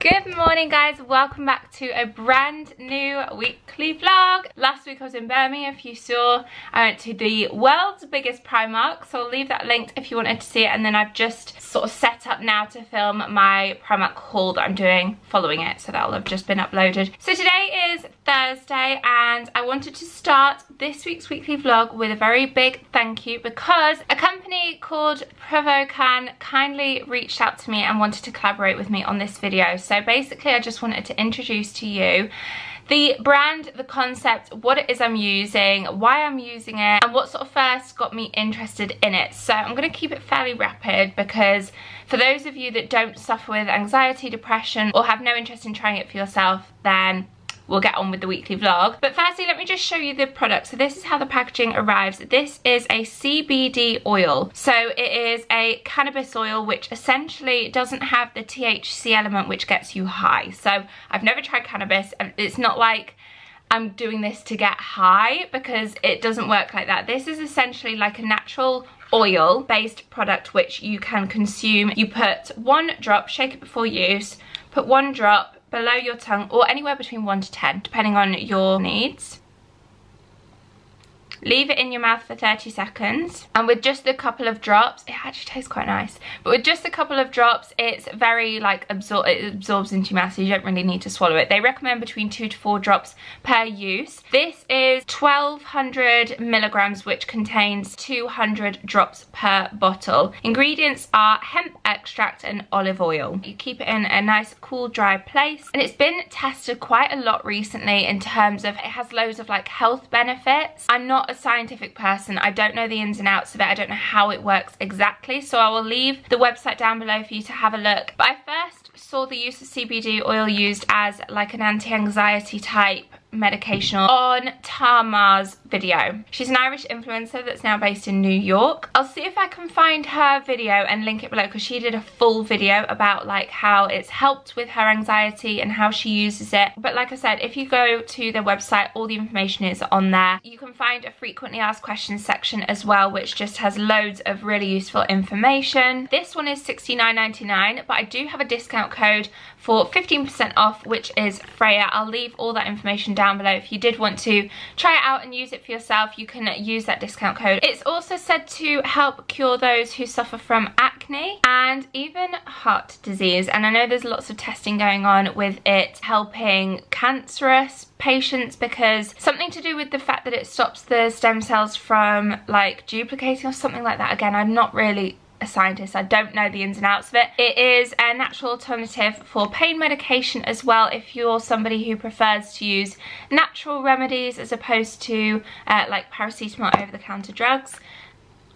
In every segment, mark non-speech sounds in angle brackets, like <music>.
Good morning guys, welcome back to a brand new weekly vlog. Last week I was in Birmingham, if you saw, I went to the world's biggest Primark, so I'll leave that linked if you wanted to see it, and then I've just sort of set up now to film my Primark haul that I'm doing following it, so that'll have just been uploaded. So today is Thursday, and I wanted to start this week's weekly vlog with a very big thank you because a company called Provacan kindly reached out to me and wanted to collaborate with me on this video. So basically I just wanted to introduce to you the brand, the concept, what it is I'm using, why I'm using it, and what sort of first got me interested in it. So I'm going to keep it fairly rapid because for those of you that don't suffer with anxiety, depression, or have no interest in trying it for yourself, then we'll get on with the weekly vlog. But firstly, let me just show you the product. So this is how the packaging arrives. This is a CBD oil. So it is a cannabis oil which essentially doesn't have the THC element which gets you high. So I've never tried cannabis and it's not like I'm doing this to get high because it doesn't work like that. This is essentially like a natural oil based product which you can consume. You put one drop, shake it before use, put one drop below your tongue or anywhere between 1 to 10 depending on your needs. Leave it in your mouth for 30 seconds. And with just a couple of drops, it actually tastes quite nice. But with just a couple of drops, it's very like, absor it absorbs into your mouth so you don't really need to swallow it. They recommend between two to four drops per use. This is 1200 milligrams, which contains 200 drops per bottle. Ingredients are hemp extract and olive oil. You keep it in a nice cool dry place. And it's been tested quite a lot recently in terms of it has loads of like health benefits. I'm not a scientific person. I don't know the ins and outs of it. I don't know how it works exactly. So I will leave the website down below for you to have a look. But I first saw the use of CBD oil used as like an anti-anxiety type medication on Tamar's video. She's an Irish influencer that's now based in New York. I'll see if I can find her video and link it below because she did a full video about like how it's helped with her anxiety and how she uses it. But like I said, if you go to their website, all the information is on there. You can find a frequently asked questions section as well, which just has loads of really useful information. This one is $69.99, but I do have a discount code for 15% off, which is Freya. I'll leave all that information down below. If you did want to try it out and use it for yourself, you can use that discount code. It's also said to help cure those who suffer from acne and even heart disease. And I know there's lots of testing going on with it helping cancerous patients because something to do with the fact that it stops the stem cells from like duplicating or something like that. Again, I'm not really a scientist. I don't know the ins and outs of it. It is a natural alternative for pain medication as well if you're somebody who prefers to use natural remedies as opposed to uh, like paracetamol over-the-counter drugs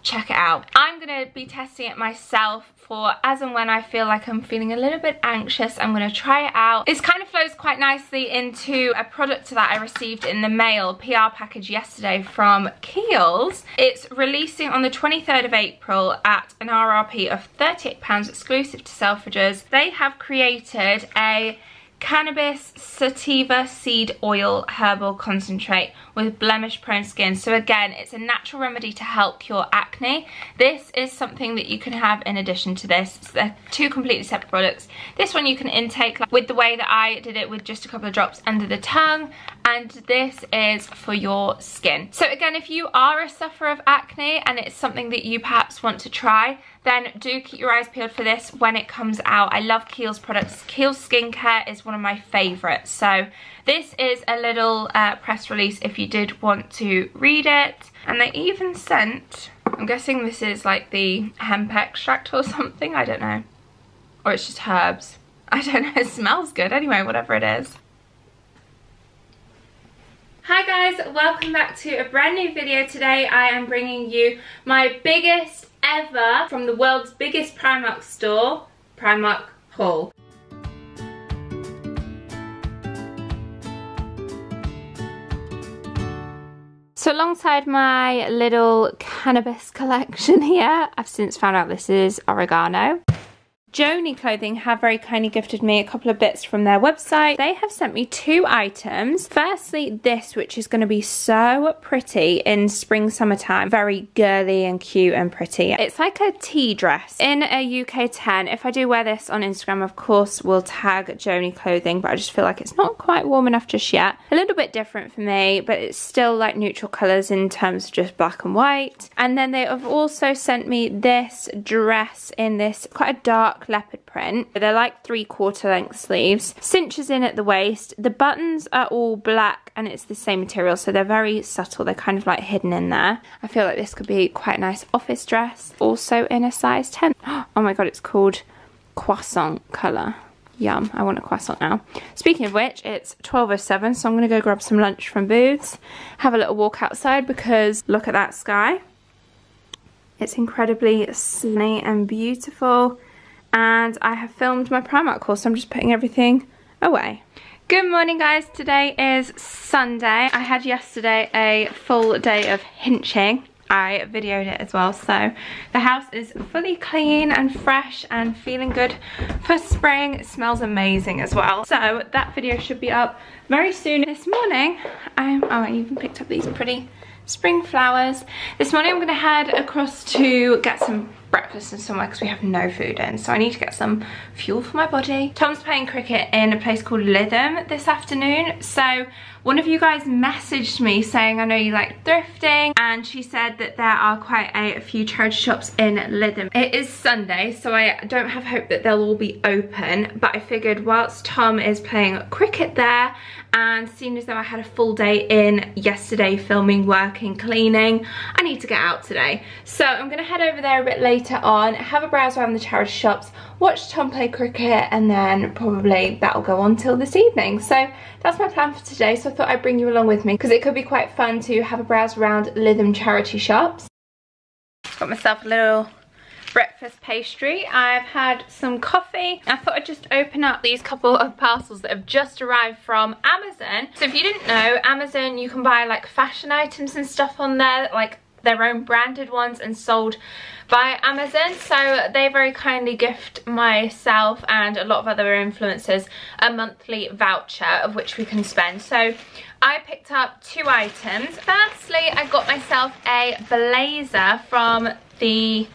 check it out. I'm going to be testing it myself for as and when I feel like I'm feeling a little bit anxious. I'm going to try it out. This kind of flows quite nicely into a product that I received in the mail PR package yesterday from Kiehl's. It's releasing on the 23rd of April at an RRP of £38 exclusive to Selfridges. They have created a cannabis sativa seed oil herbal concentrate with blemish prone skin. So again it's a natural remedy to help cure acne. This is something that you can have in addition to this. So they're two completely separate products. This one you can intake like, with the way that I did it with just a couple of drops under the tongue and this is for your skin so again if you are a sufferer of acne and it's something that you perhaps want to try then do keep your eyes peeled for this when it comes out. I love Kiehl's products. Kiehl's skincare is one of my favourites. So this is a little uh, press release if you did want to read it. And they even sent, I'm guessing this is like the hemp extract or something, I don't know. Or it's just herbs. <laughs> I don't know, it smells good anyway, whatever it is. Hi guys, welcome back to a brand new video. Today I am bringing you my biggest ever from the world's biggest Primark store, Primark haul. So alongside my little cannabis <laughs> collection here, I've since found out this is oregano. Joanie Clothing have very kindly gifted me a couple of bits from their website. They have sent me two items. Firstly, this, which is going to be so pretty in spring, summertime. Very girly and cute and pretty. It's like a tea dress in a UK 10. If I do wear this on Instagram, of course, we'll tag Joanie Clothing, but I just feel like it's not quite warm enough just yet. A little bit different for me, but it's still like neutral colours in terms of just black and white. And then they have also sent me this dress in this quite a dark leopard print. They're like three quarter length sleeves. Cinches in at the waist. The buttons are all black and it's the same material so they're very subtle. They're kind of like hidden in there. I feel like this could be quite a nice office dress. Also in a size 10. <gasps> Oh my god it's called croissant colour. Yum, I want a croissant now. Speaking of which, it's 12.07, so I'm going to go grab some lunch from Booths, have a little walk outside because look at that sky. It's incredibly sunny and beautiful and I have filmed my Primark haul so I'm just putting everything away. Good morning guys, today is Sunday. I had yesterday a full day of hinching. I videoed it as well so the house is fully clean and fresh and feeling good for spring. It smells amazing as well. So that video should be up very soon. This morning, oh I even picked up these pretty spring flowers. This morning I'm going to head across to get some breakfast and somewhere because we have no food in so I need to get some fuel for my body. Tom's playing cricket in a place called Lytham this afternoon so one of you guys messaged me saying I know you like thrifting and she said that there are quite a few charity shops in Lytham. It is Sunday so I don't have hope that they'll all be open but I figured whilst Tom is playing cricket there and seeing as though I had a full day in yesterday filming, working, cleaning, I need to get out today. So I'm going to head over there a bit later on, have a browse around the charity shops, watch Tom play cricket and then probably that'll go on till this evening. So that's my plan for today so I thought I'd bring you along with me because it could be quite fun to have a browse around Lytham charity shops. Got myself a little breakfast pastry. I've had some coffee. I thought I'd just open up these couple of parcels that have just arrived from Amazon. So if you didn't know, Amazon, you can buy like fashion items and stuff on there, like their own branded ones and sold by Amazon. So they very kindly gift myself and a lot of other influencers a monthly voucher of which we can spend. So I picked up two items. Firstly, I got myself a blazer from the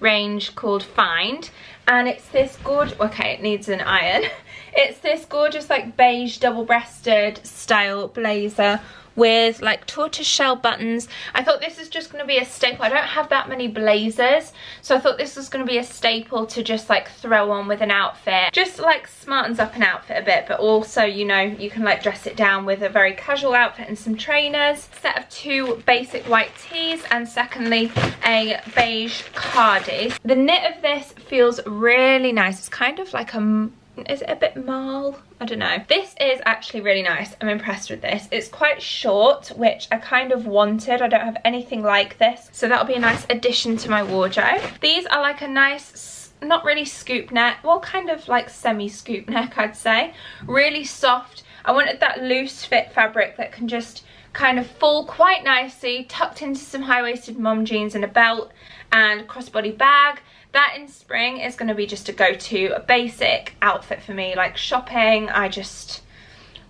range called Find and it's this good okay it needs an iron <laughs> it's this gorgeous like beige double-breasted style blazer with like tortoiseshell buttons. I thought this is just going to be a staple. I don't have that many blazers, so I thought this was going to be a staple to just like throw on with an outfit. Just like smartens up an outfit a bit, but also, you know, you can like dress it down with a very casual outfit and some trainers. Set of two basic white tees, and secondly, a beige cardi. The knit of this feels really nice. It's kind of like a is it a bit marl? I don't know. This is actually really nice. I'm impressed with this. It's quite short, which I kind of wanted. I don't have anything like this. So that'll be a nice addition to my wardrobe. These are like a nice, not really scoop neck, well kind of like semi-scoop <laughs> neck I'd say. Really soft. I wanted that loose fit fabric that can just kind of fall quite nicely, tucked into some high-waisted mom jeans and a belt and crossbody bag that in spring is going to be just a go-to basic outfit for me like shopping i just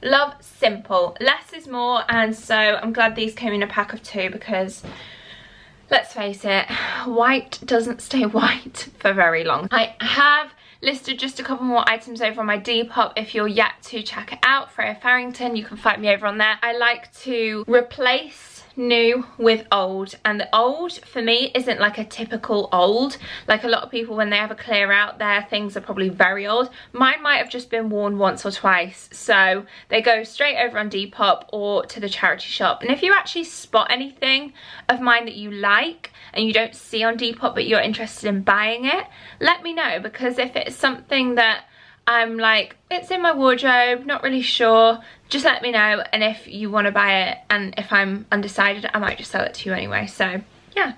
love simple less is more and so i'm glad these came in a pack of two because let's face it white doesn't stay <laughs> white for very long i have listed just a couple more items over on my Depop if you're yet to check it out. Freya Farrington, you can find me over on there. I like to replace new with old. And the old for me isn't like a typical old. Like a lot of people when they have a clear out their things are probably very old. Mine might have just been worn once or twice. So they go straight over on Depop or to the charity shop. And if you actually spot anything of mine that you like and you don't see on Depop but you're interested in buying it let me know. Because if it's something that I'm like, it's in my wardrobe, not really sure. Just let me know and if you want to buy it and if I'm undecided, I might just sell it to you anyway. So yeah,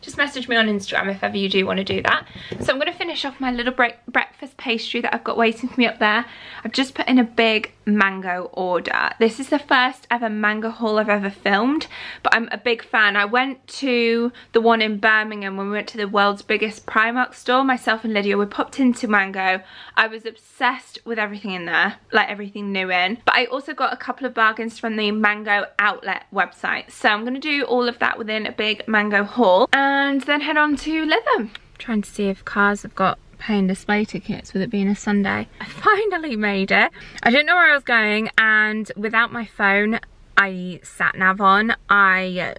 just message me on Instagram if ever you do want to do that. So I'm going to finish off my little break breakfast pastry that I've got waiting for me up there. I've just put in a big mango order. This is the first ever mango haul I've ever filmed, but I'm a big fan. I went to the one in Birmingham when we went to the world's biggest Primark store. Myself and Lydia, we popped into Mango. I was obsessed with everything in there, like everything new in. But I also got a couple of bargains from the Mango outlet website. So I'm going to do all of that within a big Mango haul and then head on to Lytham. Trying to see if cars have got paying display tickets with it being a Sunday. I <laughs> finally made it. I didn't know where I was going and without my phone I sat nav on, I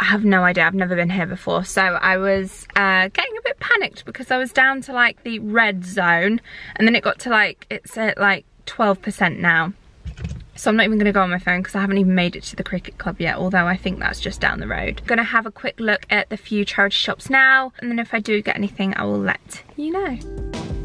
I have no idea, I've never been here before. So I was uh, getting a bit panicked because I was down to like the red zone and then it got to like, it's at like 12% now. So I'm not even gonna go on my phone because I haven't even made it to the cricket club yet, although I think that's just down the road. Gonna have a quick look at the few charity shops now, and then if I do get anything, I will let you know.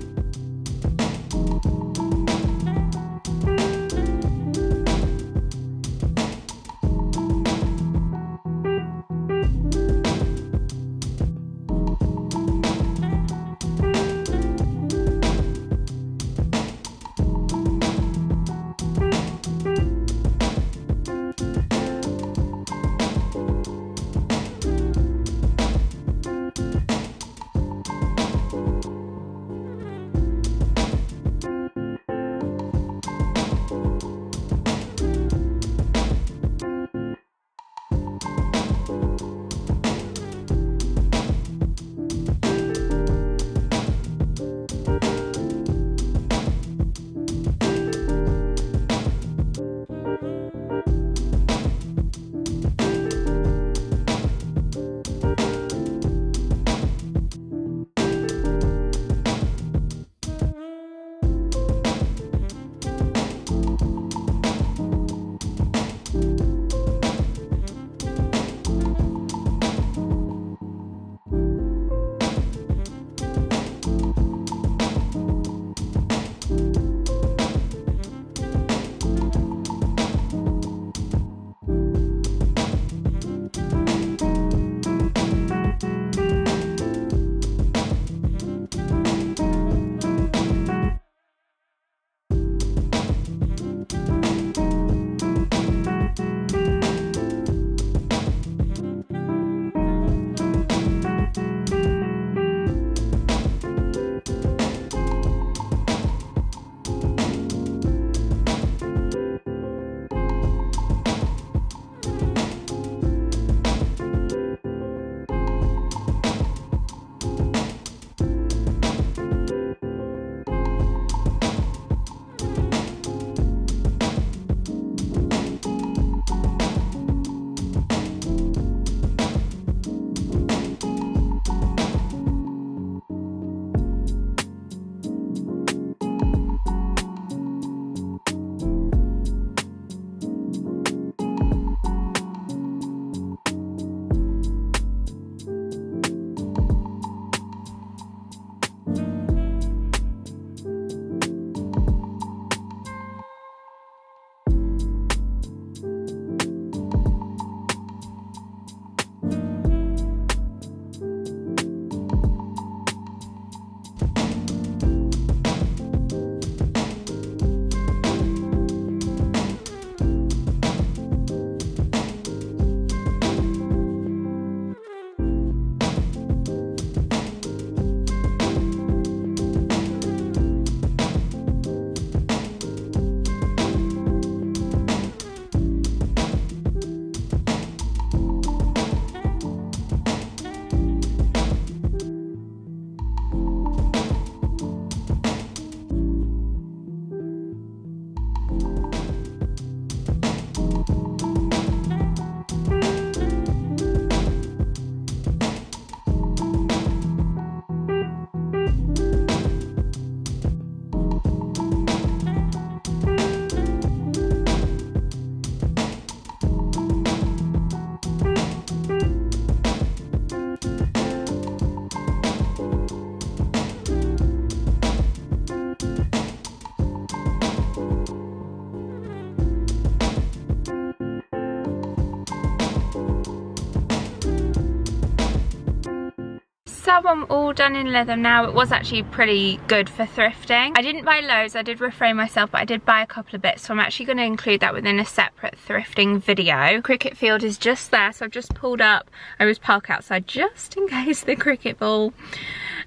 Have one all done in leather now. It was actually pretty good for thrifting. I didn't buy loads, I did refrain myself, but I did buy a couple of bits. So I'm actually going to include that within a separate thrifting video. Cricket field is just there, so I've just pulled up. I was park outside just in <laughs> case the cricket ball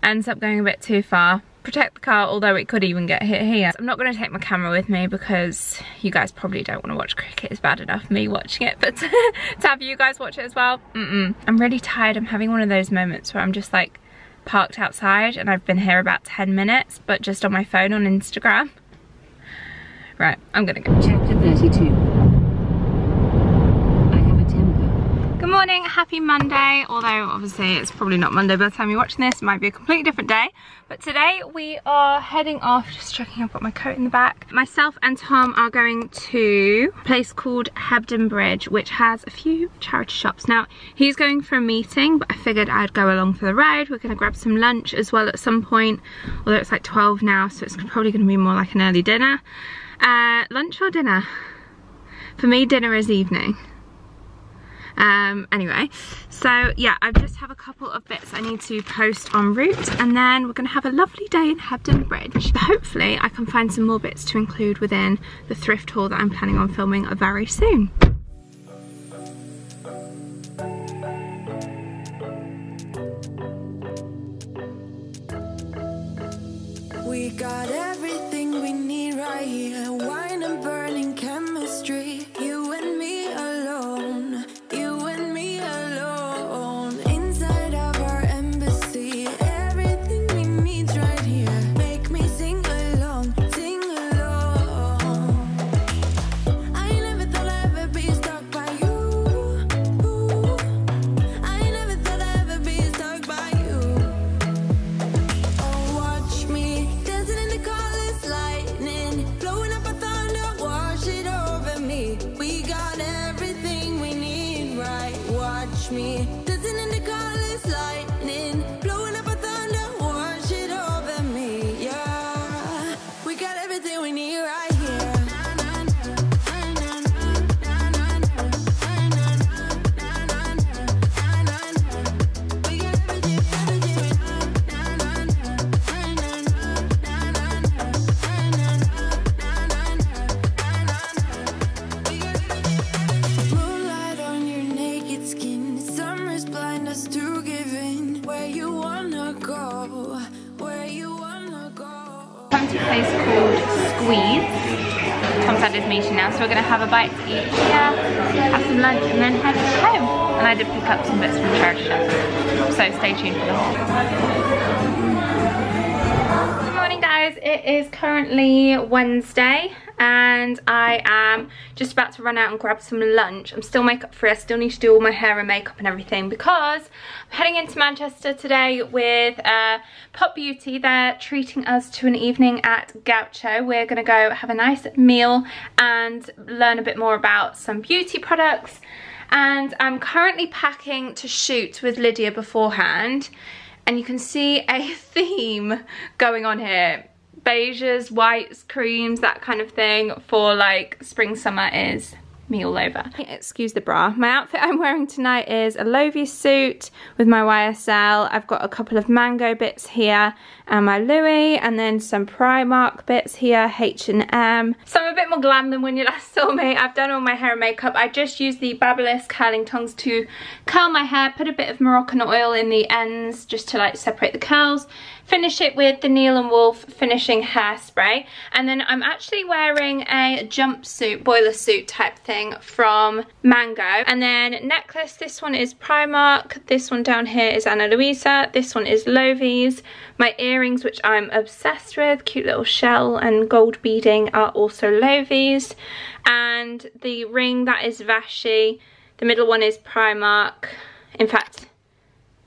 ends up going a bit too far protect the car although it could even get hit here i'm not going to take my camera with me because you guys probably don't want to watch cricket it's bad enough me watching it but <laughs> to, have you guys watch it as well mm -mm. i'm really tired i'm having one of those moments where i'm just like parked outside and i've been here about 10 minutes but just on my phone on instagram. Right i'm gonna go. Chapter 32 morning, happy Monday, although obviously it's probably not Monday by the time you're watching this, it might be a completely different day. But today we are heading off, just checking I've got my coat in the back. Myself and Tom are going to a place called Hebden Bridge, which has a few charity shops. Now, he's going for a meeting, but I figured I'd go along for the ride. We're gonna grab some lunch as well at some point, although it's like 12 now, so it's probably gonna be more like an early dinner. Uh, lunch or dinner? For me, dinner is evening. Um, anyway, so yeah, I just have a couple of bits I need to post en route and then we're gonna have a lovely day in Hebden Bridge. Hopefully I can find some more bits to include within the thrift haul that I'm planning on filming very soon. We got everything we need right here Wine and burning chemistry we're gonna have a bite to eat here, have some lunch and then head home. And I did pick up some bits from charity shop. So stay tuned for the haul. Good morning guys, it is currently Wednesday and I am just about to run out and grab some lunch. I'm still makeup free, I still need to do all my hair and makeup and everything because I'm heading into Manchester today with uh, Pop Beauty. They're treating us to an evening at Gaucho. We're gonna go have a nice meal and learn a bit more about some beauty products and I'm currently packing to shoot with Lydia beforehand and you can see a <laughs> theme going on here beiges, whites, creams, that kind of thing for like spring, summer is me all over. Excuse the bra. My outfit I'm wearing tonight is a Loewe suit with my YSL. I've got a couple of mango bits here and my Louis and then some Primark bits here, H&M. So I'm a bit more glam than when you last saw me. I've done all my hair and makeup. I just used the Babyliss curling tongs to curl my hair, put a bit of Moroccan oil in the ends just to like separate the curls finish it with the Neal and Wolf finishing hairspray. And then I'm actually wearing a jumpsuit boiler suit type thing from Mango. And then necklace this one is Primark this one down here is Ana Luisa this one is Loewe's my earrings which I'm obsessed with cute little shell and gold beading are also Loewe's and the ring that is Vashi the middle one is Primark. In fact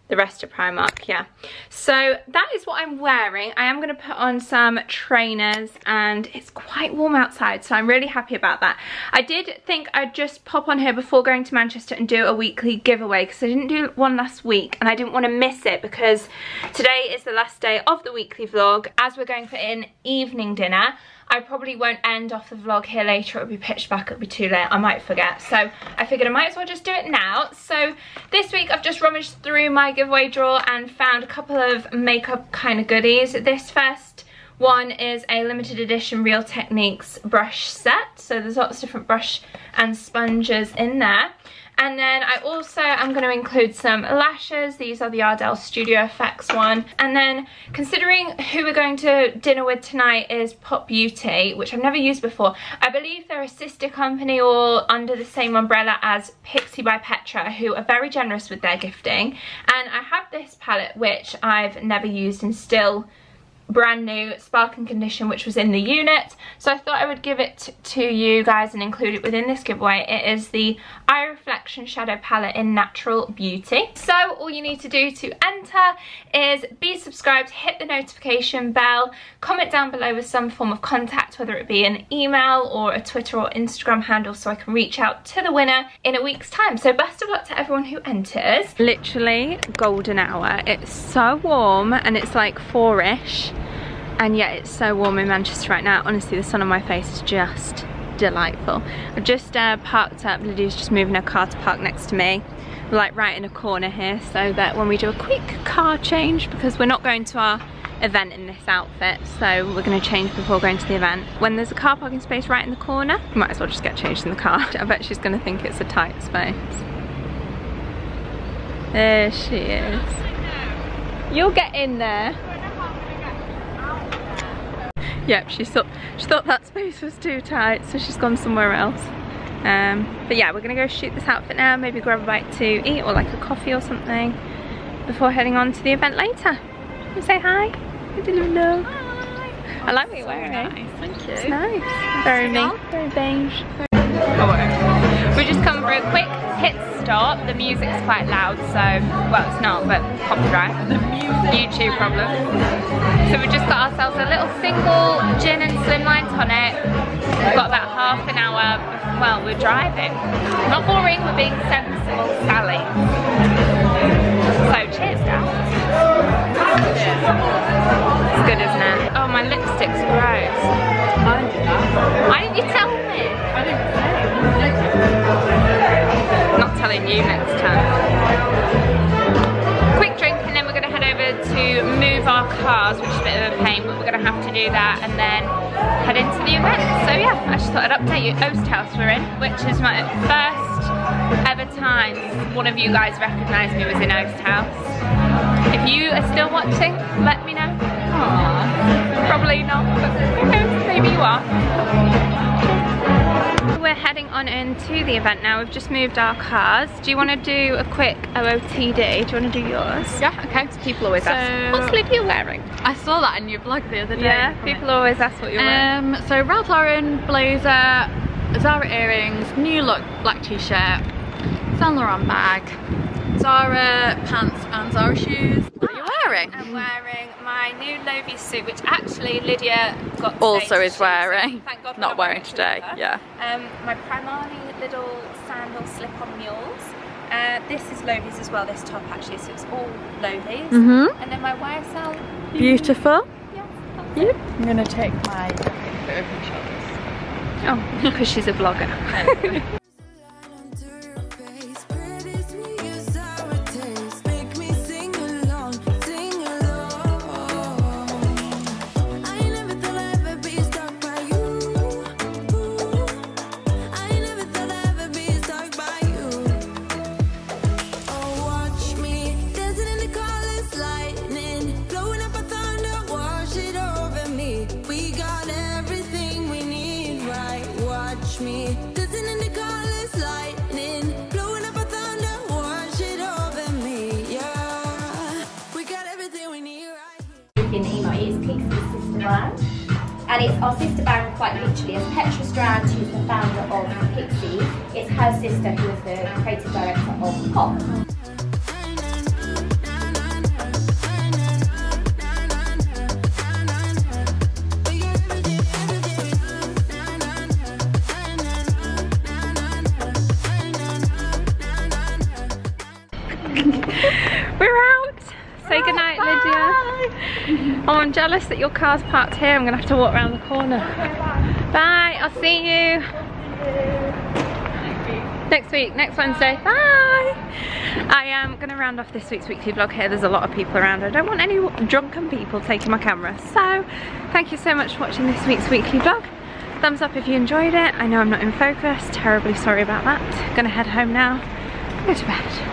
the rest are Primark, yeah. So that is what I'm wearing. I am going to put on some trainers and it's quite warm outside, so I'm really happy about that. I did think I'd just pop on here before going to Manchester and do a weekly giveaway because I didn't do one last week and I didn't want to miss it because today is the last day of the weekly vlog. As we're going for an evening dinner, I probably won't end off the vlog here later. It'll be pitched back, it'll be too late. I might forget. So I figured I might as well just do it now. So this week I've just rummaged through my giveaway drawer and found a couple of makeup kind of goodies. This first one is a limited edition Real Techniques brush set. So there's lots of different brush and sponges in there. And then I also am going to include some lashes. These are the Ardell Studio Effects one. And then considering who we're going to dinner with tonight is Pop Beauty, which I've never used before. I believe they're a sister company or under the same umbrella as Pixi by Petra, who are very generous with their gifting. And I have this palette, which I've never used and still brand new sparkling condition which was in the unit so I thought I would give it to you guys and include it within this giveaway. It is the eye reflection shadow palette in natural beauty. So all you need to do to enter is be subscribed hit the notification bell comment down below with some form of contact whether it be an email or a Twitter or Instagram handle so I can reach out to the winner in a week's time. So best of luck to everyone who enters. Literally golden hour. It's so warm and it's like four-ish and yet it's so warm in Manchester right now. Honestly, the sun on my face is just delightful. I've just uh, parked up, Lydia's just moving her car to park next to me. We're like right in a corner here so that when we do a quick car change, because we're not going to our event in this outfit, so we're gonna change before going to the event. When there's a car parking space right in the corner, might as well just get changed in the car. <laughs> I bet she's gonna think it's a tight space. There she is. You'll get in there. Yep, she thought she thought that space was too tight, so she's gone somewhere else. Um, but yeah, we're gonna go shoot this outfit now, maybe grab a bite to eat or like a coffee or something before heading on to the event later. You say hi? I didn't know. Hi. I like what you're wearing. Nice, thank you. It's nice. Very me, very beige. We're just coming for a quick pit stop. The music's quite loud, so, well, it's not, but copyright. YouTube problem. So we just got ourselves a little single gin and slimline tonic. We've got about half an hour, well, we're driving. Not boring, we're being sensible Sally. So cheers, Dad. It's good, isn't it? Oh, my lipstick's gross. Why didn't you tell me? I didn't say. Telling you next time. Quick drink and then we're going to head over to move our cars, which is a bit of a pain, but we're going to have to do that and then head into the event. So yeah, I just thought I'd update you. Oast House we're in, which is my first ever time one of you guys recognised me was in Oast House. If you are still watching, let me know. Aww. Probably not, but who knows, maybe you are. We're heading on into the event now. We've just moved our cars. Do you want to do a quick OOTD? Do you want to do yours? Yeah, okay. People always So- ask, what's Lydia wearing? I saw that in your vlog the other day. Yeah, people it. always ask what you're wearing. Um, so Ralph Lauren blazer, Zara earrings, new look black t-shirt, Saint Laurent bag, Zara pants and Zara shoes. What are you wearing? I'm wearing my new Lovi suit, which actually Lydia got today Also is shoot, so wearing. Thank God we're Not wearing today, her. yeah. Um, my Primani little sandal slip-on mules. Uh, this is Lovi's as well, this top actually, so it's all Lovi's. Mm-hmm. And then my YSL. Beautiful. Yeah, Yep. it. I'm gonna take my jacket over my shoulders. Oh, <laughs> because she's a vlogger. <laughs> the creative director of Pop. We're out. Say goodnight, Lydia. Oh, I'm jealous that your car's parked here. I'm gonna have to walk around the corner. Bye, I'll see you. Next week, next Wednesday. Bye. I am gonna round off this week's weekly vlog here. There's a lot of people around. I don't want any drunken people taking my camera. So, thank you so much for watching this week's weekly vlog. Thumbs up if you enjoyed it. I know I'm not in focus. Terribly sorry about that. Gonna head home now. Go to bed.